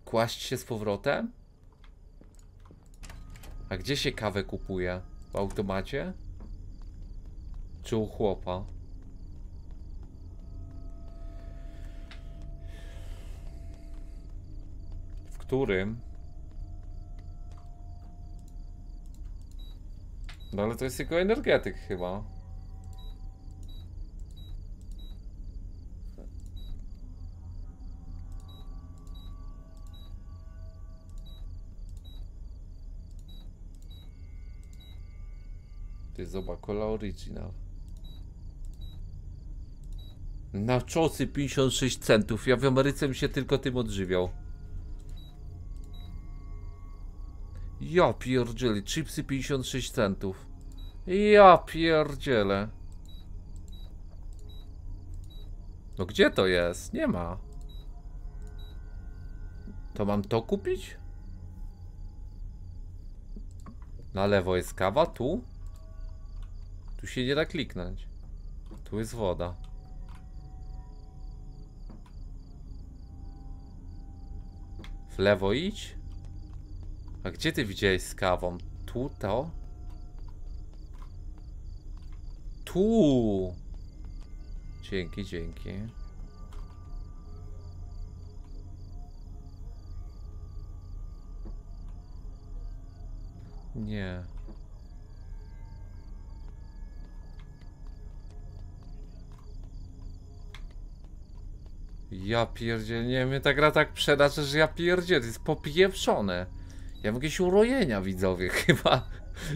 Kłaść się z powrotem? A gdzie się kawę kupuje? W automacie? Czy u chłopa? W którym? No ale to jest tylko energetyk chyba. Ty zobacz, cola original. Na czosy 56 centów. Ja w Ameryce mi się tylko tym odżywiał. Ja pierdzielę, chipsy 56 centów. Ja pierdzielę. No gdzie to jest? Nie ma. To mam to kupić? Na lewo jest kawa, tu? Tu się nie da kliknąć. Tu jest woda. W lewo idź. A gdzie ty widziałeś z kawą? Tu to? Tu! Dzięki, dzięki. Nie. Ja pierdzielę, nie mnie ta gra tak przeraża, że ja pierdzielę, to jest popieprzone. Ja mam jakieś urojenia, widzowie, chyba.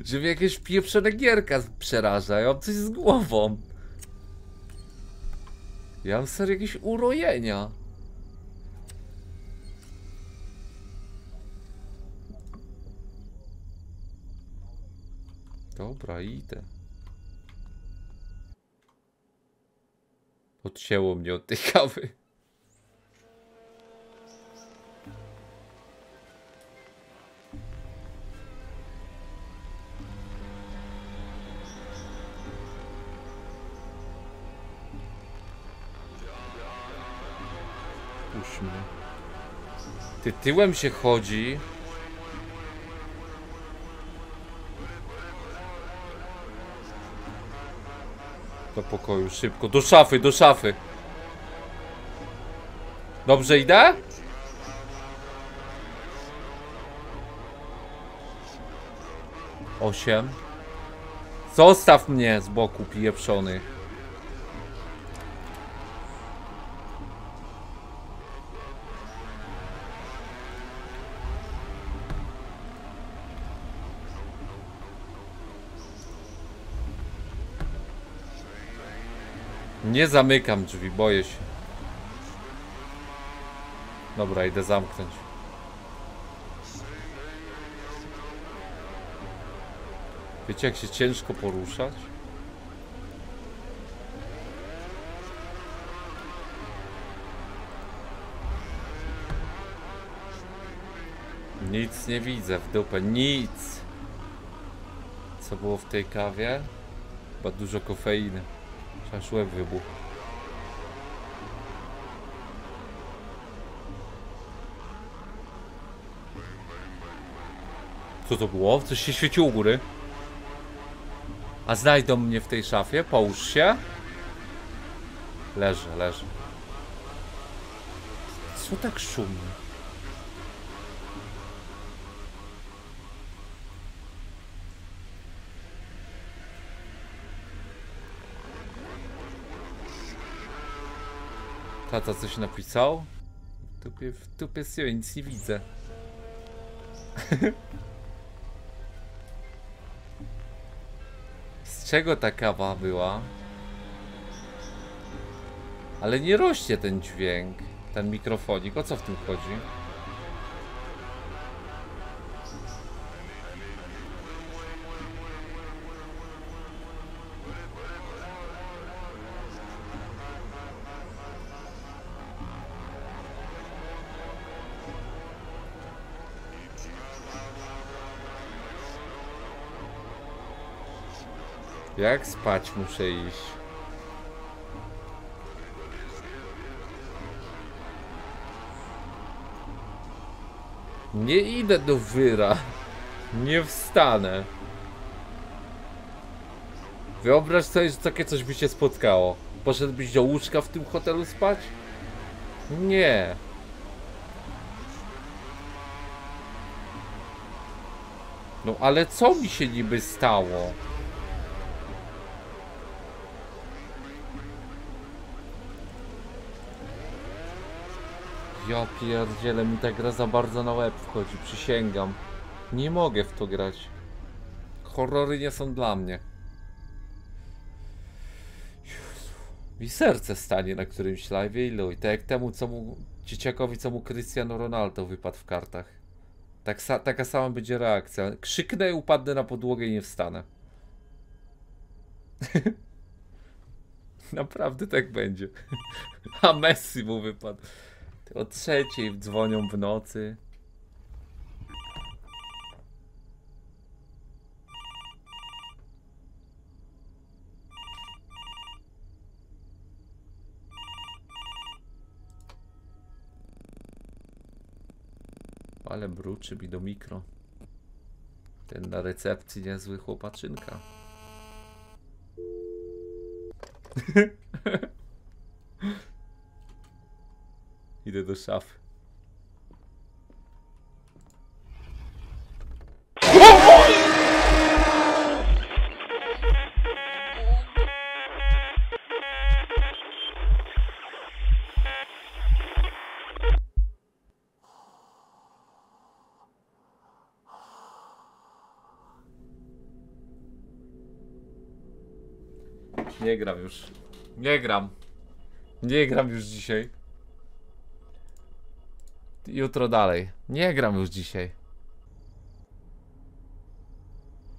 Że mnie jakieś pieprzone gierka przeraża, ja mam coś z głową. Ja mam serio jakieś urojenia. Dobra, idę. Odcięło mnie od tej kawy. Ty tyłem się chodzi. Do pokoju, szybko. Do szafy, do szafy. Dobrze idę? Osiem. Zostaw mnie z boku, pieprzony. Nie zamykam drzwi, boję się. Dobra, idę zamknąć. Wiecie, jak się ciężko poruszać? Nic nie widzę w dupę, nic! Co było w tej kawie? Chyba dużo kofeiny. Aż łeb wybuchł. Co to było? Coś się świeciło u góry. A znajdą mnie w tej szafie? Połóż się. Leżę, leżę. Co tak szumi? Tata coś napisał? W dupie, w dupie sobie nic nie widzę. Z czego ta kawa była? Ale nie rośnie ten dźwięk, ten mikrofonik. O co w tym chodzi? Jak spać muszę iść? Nie idę do wyra. Nie wstanę. Wyobraź sobie, że takie coś by się spotkało. Poszedłbyś do łóżka w tym hotelu spać? Nie. No ale co mi się niby stało? Ja pierdzielę, mi ta gra za bardzo na łeb wchodzi, przysięgam. Nie mogę w to grać. Horrory nie są dla mnie. Jezu. Mi serce stanie na którymś live i luj. Tak jak temu, co mu, dzieciakowi, co mu Cristiano Ronaldo wypadł w kartach. Tak sa taka sama będzie reakcja. Krzyknę, upadnę na podłogę i nie wstanę. Naprawdę tak będzie. A Messi mu wypadł. O trzeciej dzwonią w nocy. Ale bruczy mi do mikro. Ten na recepcji niezły chłopaczynka. Idę do szafy. Nie gram już. Nie gram. Nie gram już dzisiaj. Jutro dalej. Nie gram już dzisiaj.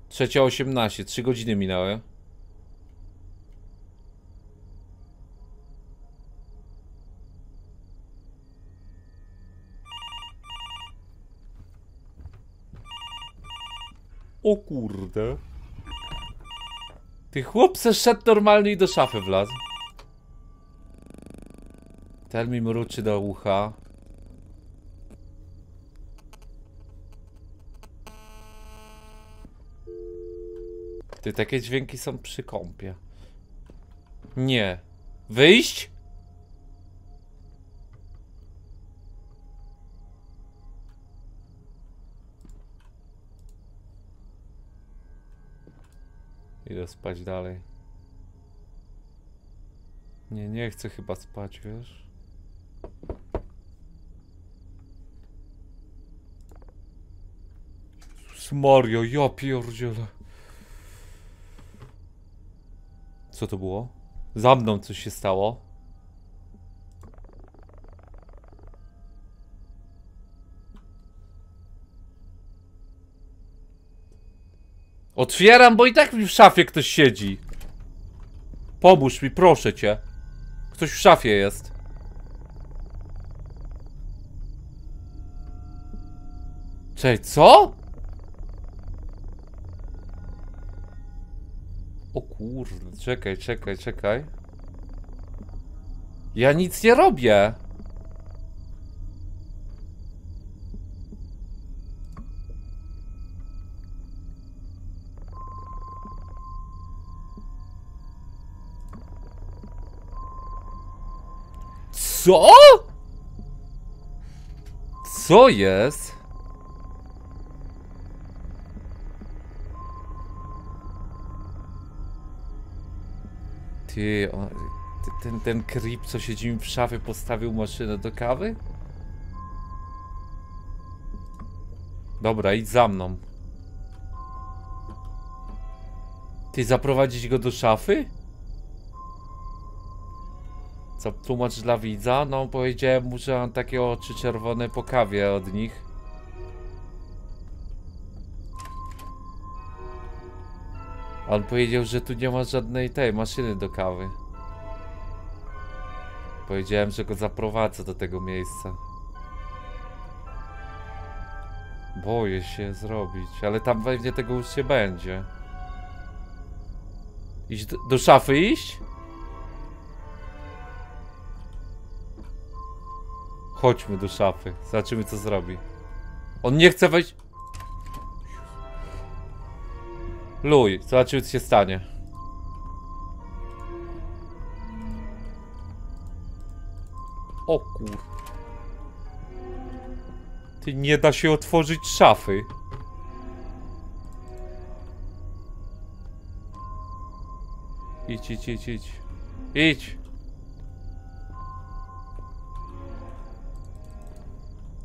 Trzecia 18, 3 godziny minęły. O kurde. Ty chłop se szedł normalnie i do szafy wlazł. Ten mi mruczy do ucha. Ty, takie dźwięki są przy kąpie. Nie. Wyjść? Idę spać dalej. Nie, nie chcę chyba spać, wiesz? Mario, ja pierdzielę. Co to było? Za mną coś się stało. Otwieram, bo i tak mi w szafie ktoś siedzi. Pomóż mi, proszę cię. Ktoś w szafie jest. Czekaj, co? O kurde, czekaj, czekaj, czekaj. Ja nic nie robię. Co? Co jest? Ty, ten, ten creep, co siedzi mi w szafie, postawił maszynę do kawy? Dobra, idź za mną. Ty zaprowadzić go do szafy? Co tłumacz dla widza? No powiedziałem mu, że mam takie oczy czerwone po kawie od nich. On powiedział, że tu nie ma żadnej tej maszyny do kawy. Powiedziałem, że go zaprowadzę do tego miejsca. Boję się zrobić, ale tam pewnie tego już nie będzie. Iść do, do szafy iść? Chodźmy do szafy, zobaczymy co zrobi. On nie chce wejść... Luj, zobaczymy co się stanie. O kur... Ty nie da się otworzyć szafy. Idź, idź, idź, idź. Idź.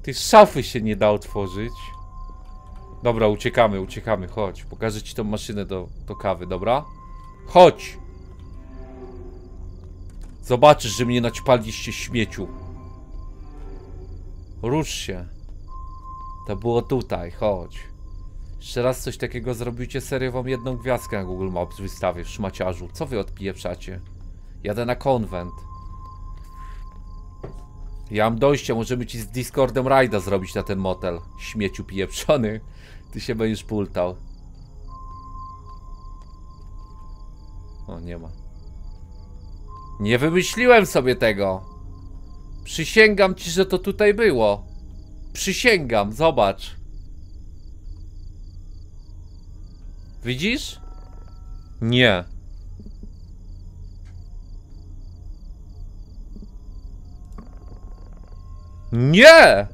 Ty szafy się nie da otworzyć. Dobra, uciekamy, uciekamy, chodź. Pokażę ci tą maszynę do, do kawy, dobra? Chodź! Zobaczysz, że mnie naćpaliście śmieciu. Rusz się. To było tutaj, chodź. Jeszcze raz coś takiego zrobicie, serio wam jedną gwiazdkę na Google Maps wystawię w szmaciarzu. Co wy odpijeprzacie? Jadę na konwent. Ja mam dojście, możemy ci z Discordem rajda zrobić na ten motel. Śmieciu pieprzony. Ty się będziesz pultał. O, nie ma. Nie wymyśliłem sobie tego. Przysięgam ci, że to tutaj było. Przysięgam, zobacz. Widzisz? Nie. Nie!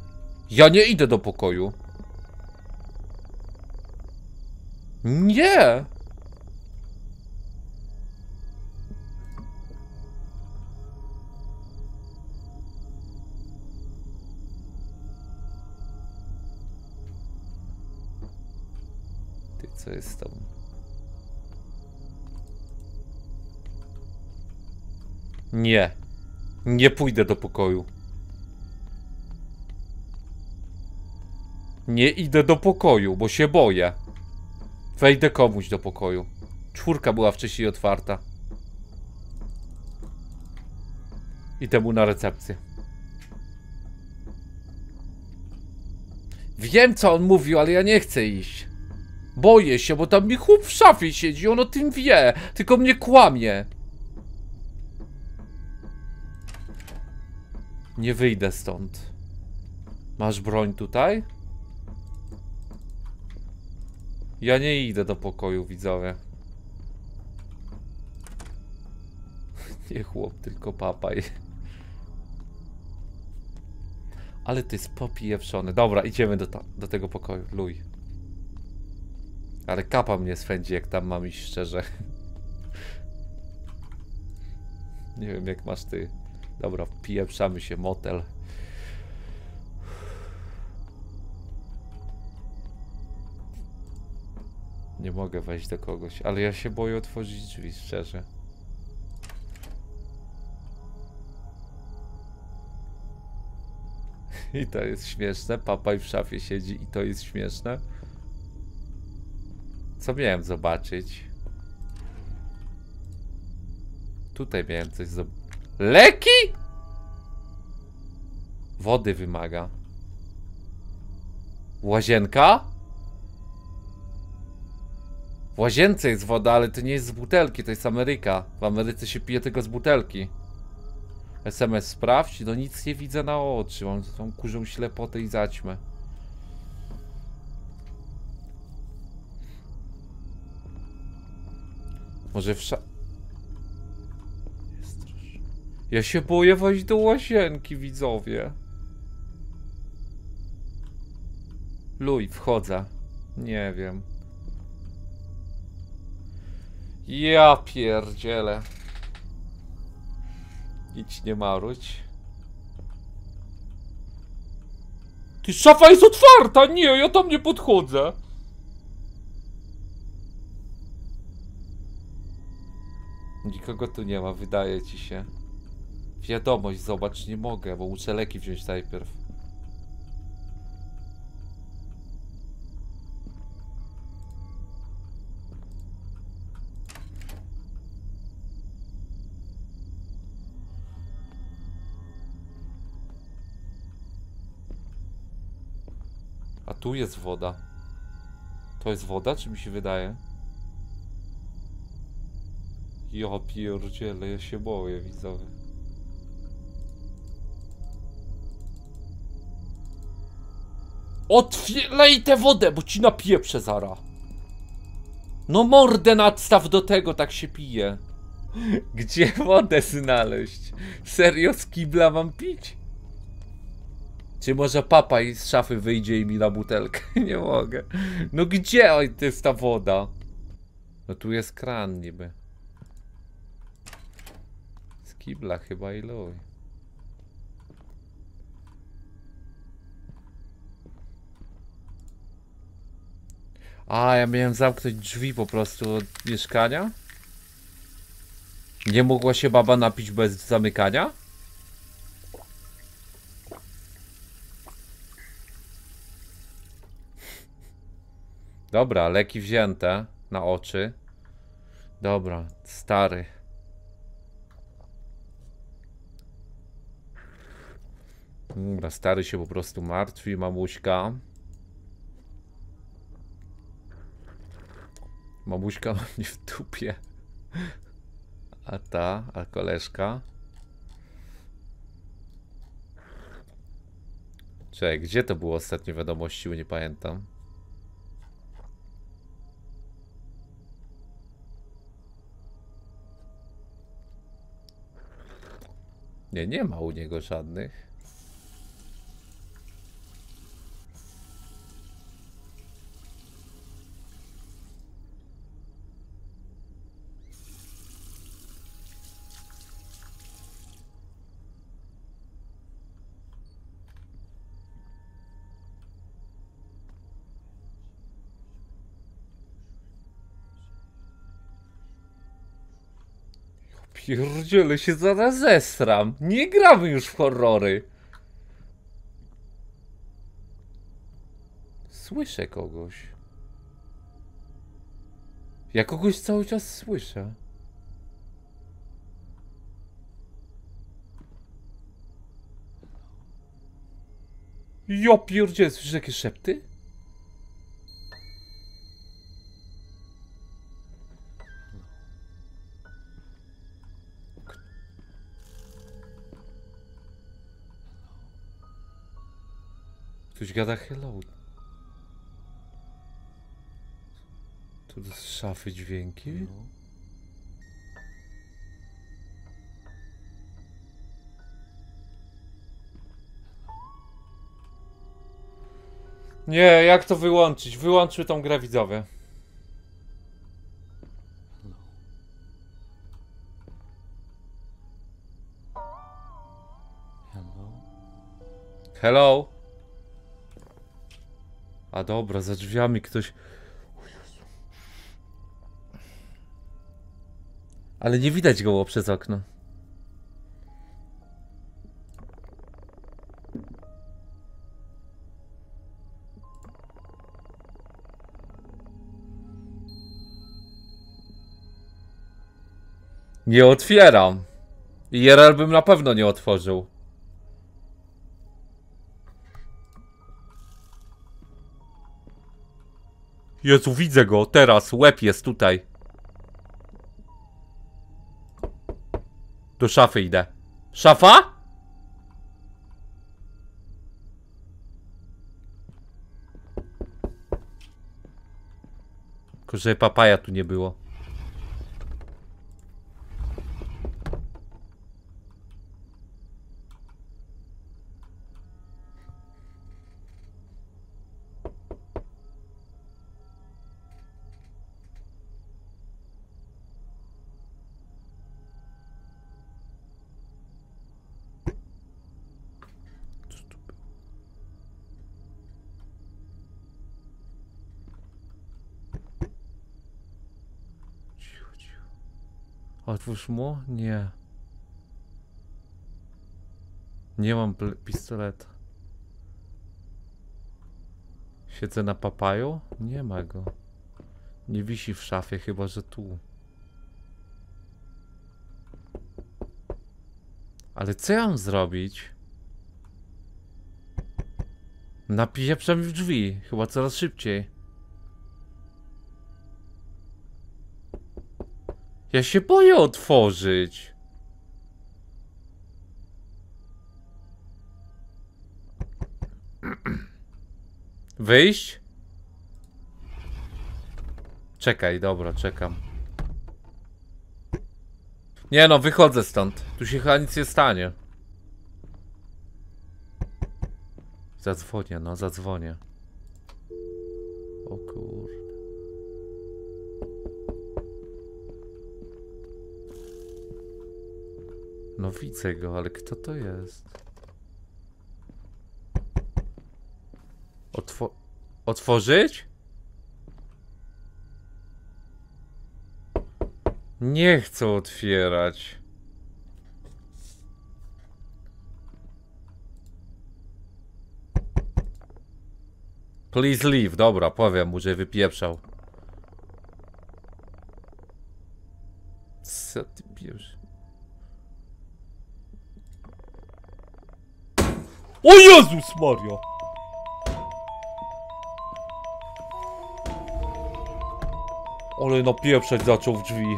Ja nie idę do pokoju. Nie! Ty, co jest z tobą? Nie. Nie pójdę do pokoju. Nie idę do pokoju, bo się boję. Wejdę komuś do pokoju. Czwórka była wcześniej otwarta. Idę mu na recepcję. Wiem co on mówił, ale ja nie chcę iść. Boję się, bo tam mi chłop w szafie siedzi, on o tym wie, tylko mnie kłamie. Nie wyjdę stąd. Masz broń tutaj? Ja nie idę do pokoju, widzowie. Nie chłop, tylko papaj. Ale ty jest popijewszony. Dobra, idziemy do, do tego pokoju. Luj. Ale kapa mnie swędzi, jak tam mam iść szczerze. Nie wiem, jak masz ty. Dobra, pieprzamy się, motel. Nie mogę wejść do kogoś, ale ja się boję otworzyć drzwi, szczerze. I to jest śmieszne. Papaj w szafie siedzi i to jest śmieszne. Co miałem zobaczyć? Tutaj miałem coś zobaczyć. Leki? Wody wymaga. Łazienka? Łazience jest woda, ale to nie jest z butelki, to jest Ameryka. W Ameryce się pije tylko z butelki. SMS sprawdź, no nic nie widzę na oczy, mam tą kurzą ślepotę i zaćmę. Może w sza... Ja się boję wejść do łazienki, widzowie. Luj, wchodzę. Nie wiem. Ja pierdzielę. Idź, nie maruć. Ty, szafa jest otwarta! Nie, ja tam nie podchodzę. Nikogo tu nie ma, wydaje ci się. Wiadomość, zobacz, nie mogę, bo muszę leki wziąć najpierw. A tu jest woda. To jest woda, czy mi się wydaje? Ja pierdzielę, ja się boję, widzowie. Otwieraj tę wodę, bo ci napieprzę zara. No mordę nadstaw do tego, tak się pije. Gdzie wodę znaleźć? Serio z kibla mam pić? Czy może papaj z szafy wyjdzie i mi na butelkę? Nie mogę. No gdzie oj, to jest ta woda? No tu jest kran niby. Z kibla chyba i luj. A, ja miałem zamknąć drzwi po prostu od mieszkania? Nie mogła się baba napić bez zamykania? Dobra, leki wzięte na oczy. Dobra, stary. Dobra, stary się po prostu martwi, mamuśka. Mamuśka ma mnie w dupie. A ta, a koleżka. Czekaj, gdzie to było ostatnie wiadomości, nie pamiętam. Nie, nie ma u niego żadnych. Pierdziele się zaraz zesram. Nie gramy już w horrory. Słyszę kogoś. Ja kogoś cały czas słyszę. Ja pierdzielę, słyszysz jakieś szepty? Gada hello. Tu z szafy dźwięki? Nie, jak to wyłączyć? Wyłączył tą grę widzowie. Hello? A dobra, za drzwiami ktoś. Ale nie widać go przez okno. Nie otwieram. IRL bym na pewno nie otworzył. Jezu, widzę go, teraz, łeb jest tutaj. Do szafy idę. Szafa? Tylko, że papaja tu nie było. Otwórz mu? Nie. Nie mam pistoletu. Siedzę na papaju? Nie ma go. Nie wisi w szafie, chyba że tu. Ale co ja mam zrobić? Napiję przynajmniej w drzwi, chyba coraz szybciej. Ja się boję otworzyć. Wyjść? Czekaj, dobra, czekam. Nie no, wychodzę stąd. Tu się chyba nic nie stanie. Zadzwonię, no, zadzwonię. O. No widzę go, ale kto to jest? Otwo... Otworzyć? Nie chcę otwierać. Please leave. Dobra, powiem mu, że wypieprzał. Co ty O Jezus Maria! Ale napieprzać zaczął w drzwi.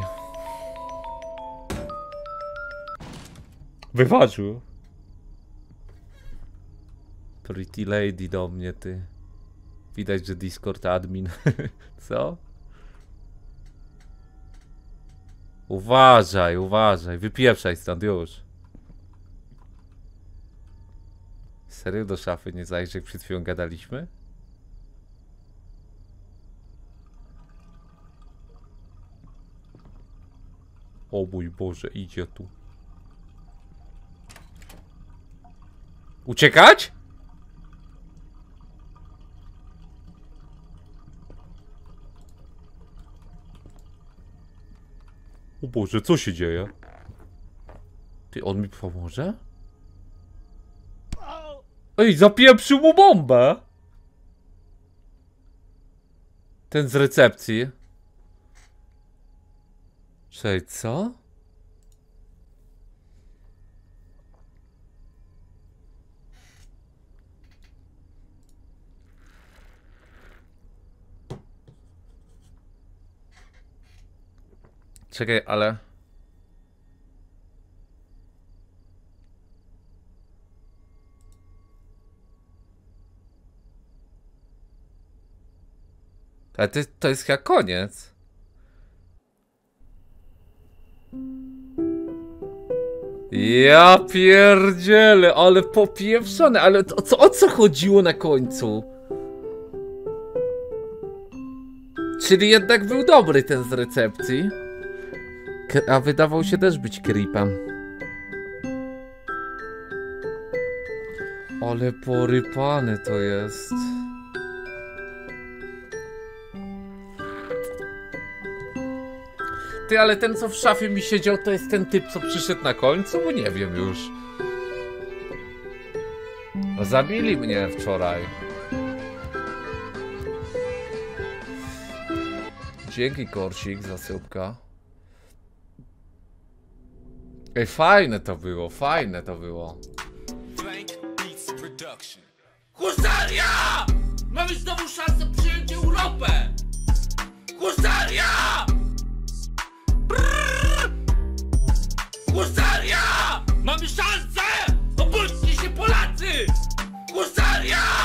Wyważył. Pretty lady do mnie, ty. Widać, że Discord admin. Co? Uważaj, uważaj. Wypieprzaj stąd już. Serio do szafy nie zajrzeć, jak przed chwilą gadaliśmy? O mój Boże, idzie tu. Uciekać? O Boże, co się dzieje? Ty, on mi pomoże? Ej, zapieprzył mu bombę! Ten z recepcji. Czekaj, co? Czekaj, ale... Ale to, to jest chyba koniec. Ja pierdzielę, ale popieprzone, ale o co, o co chodziło na końcu? Czyli jednak był dobry ten z recepcji. A wydawał się też być creepem. Ale porypane to jest. Ty, ale ten co w szafie mi siedział, to jest ten typ, co przyszedł na końcu? Bo nie wiem już. No, zabili mnie wczoraj. Dzięki Korsik za syłka. Ej, fajne to było, fajne to było. Husaria! Mamy znowu szansę przyjąć Europę! Husaria! Husaria! Mamy szansę! Obudźcie się Polacy! Husaria!